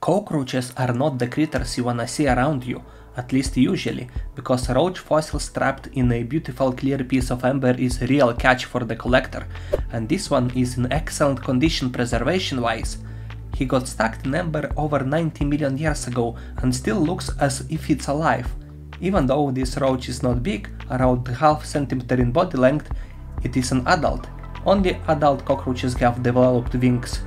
Cockroaches are not the critters you wanna see around you, at least usually, because a roach fossil trapped in a beautiful clear piece of amber is a real catch for the collector, and this one is in excellent condition preservation wise. He got stuck in amber over 90 million years ago and still looks as if it's alive. Even though this roach is not big, around half centimeter in body length, it is an adult. Only adult cockroaches have developed wings,